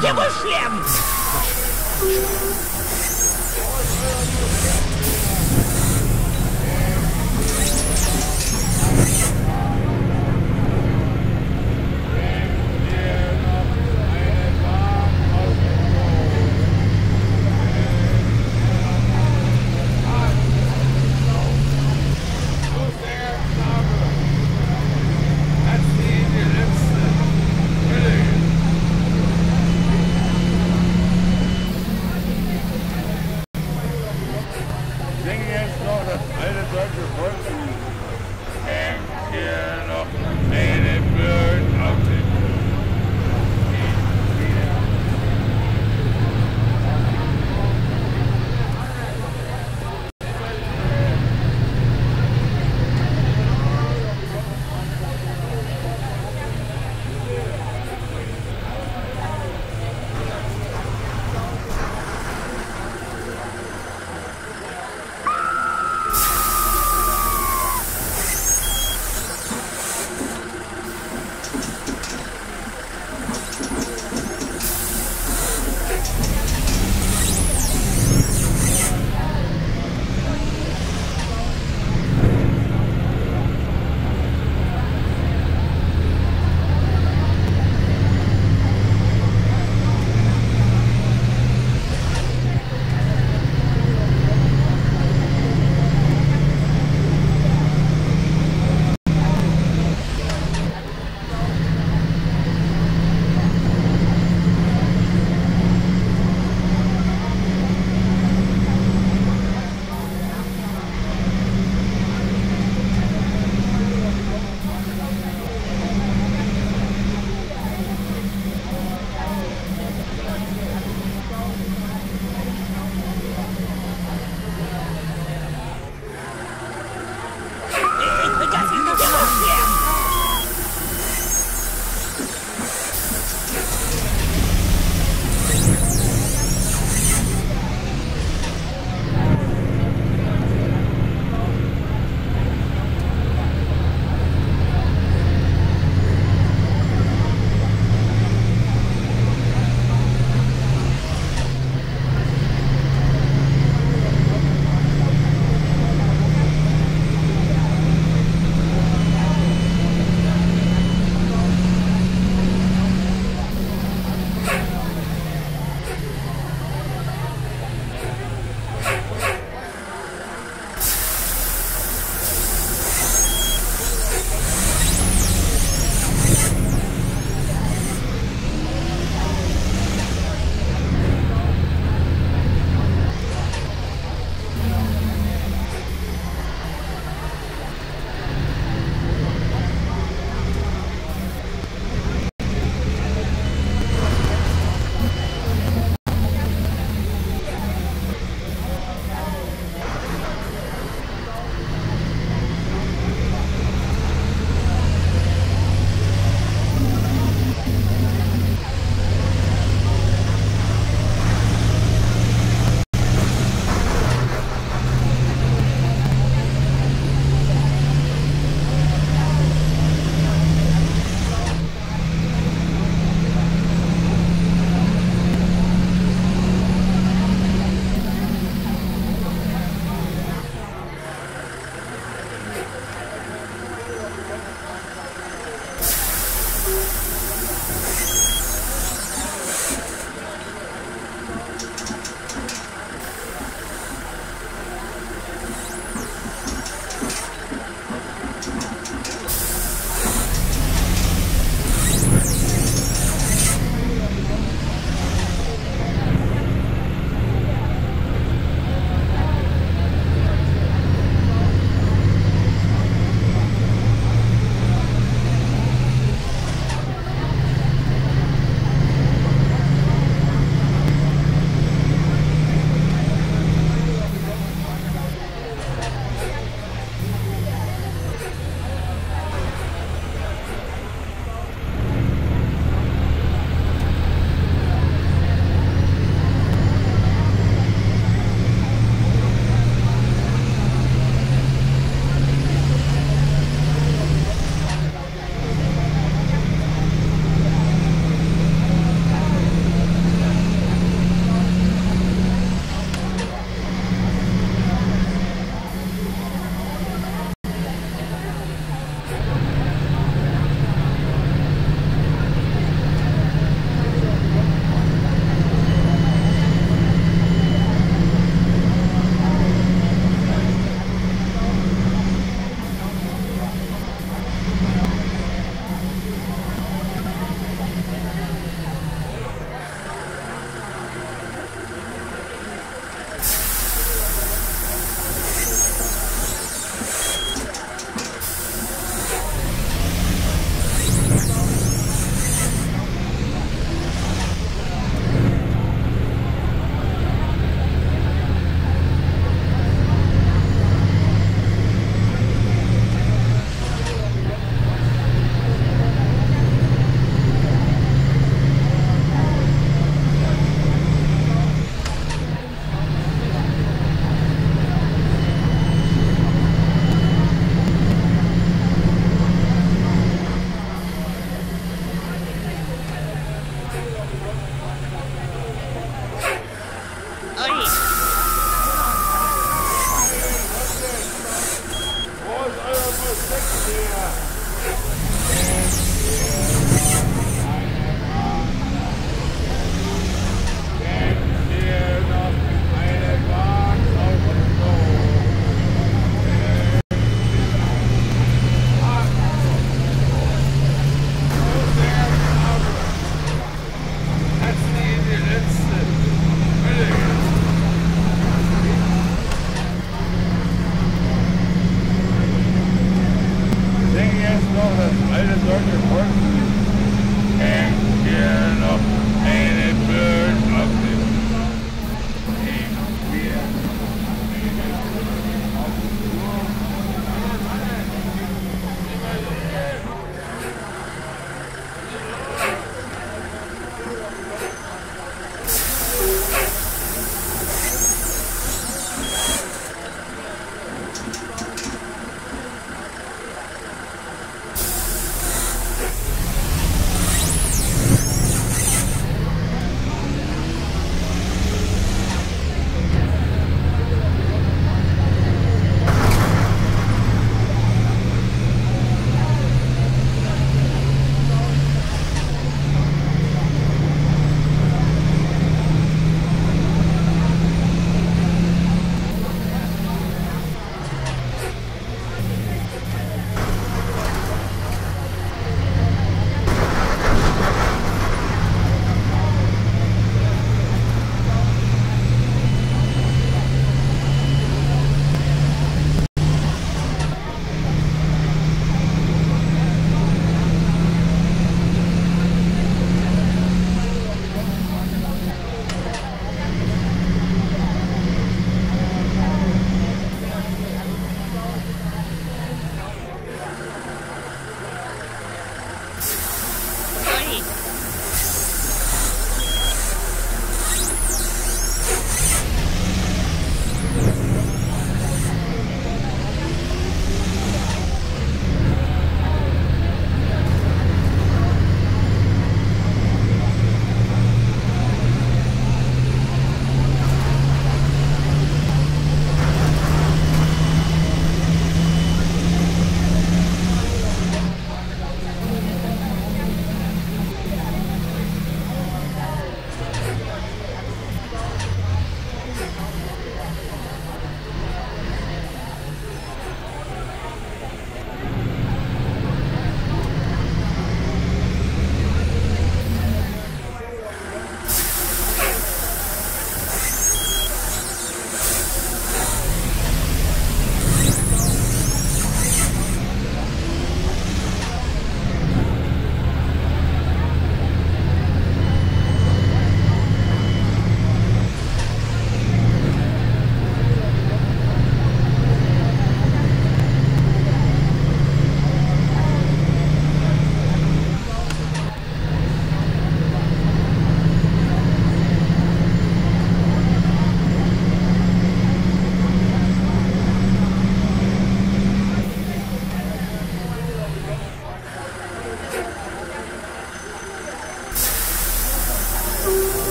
Где мой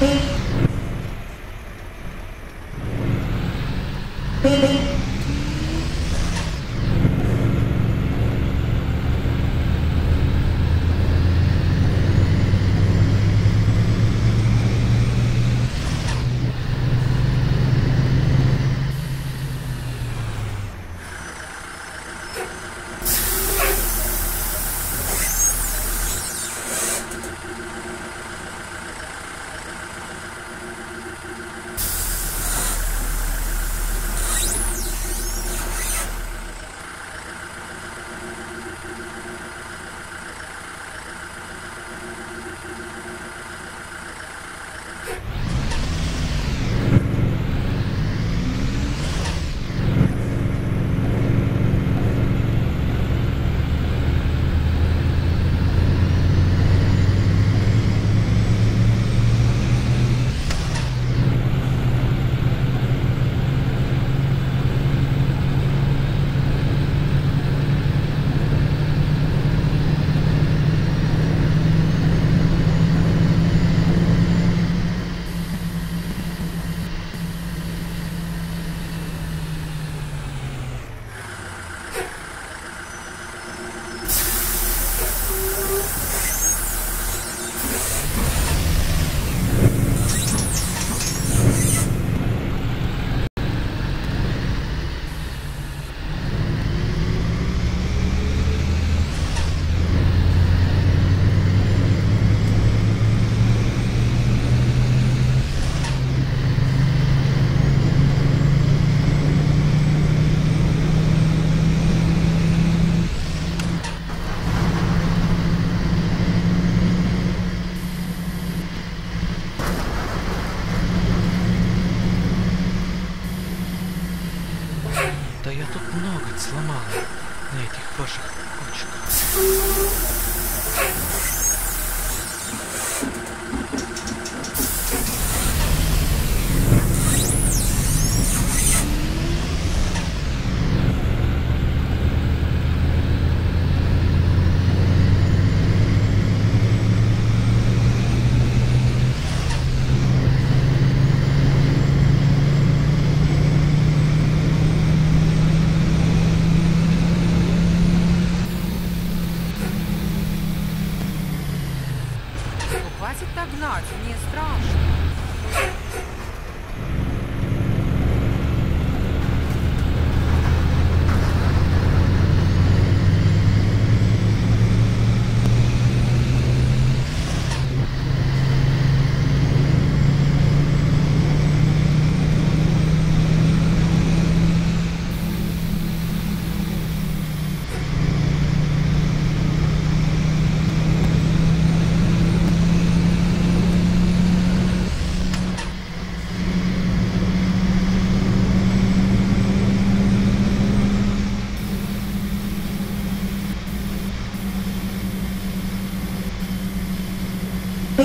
Boop.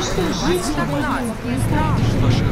Хватит так гнать, мне страшно.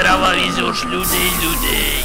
Дрова везешь людей, людей.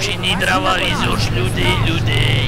Ты дрова везешь людей, людей.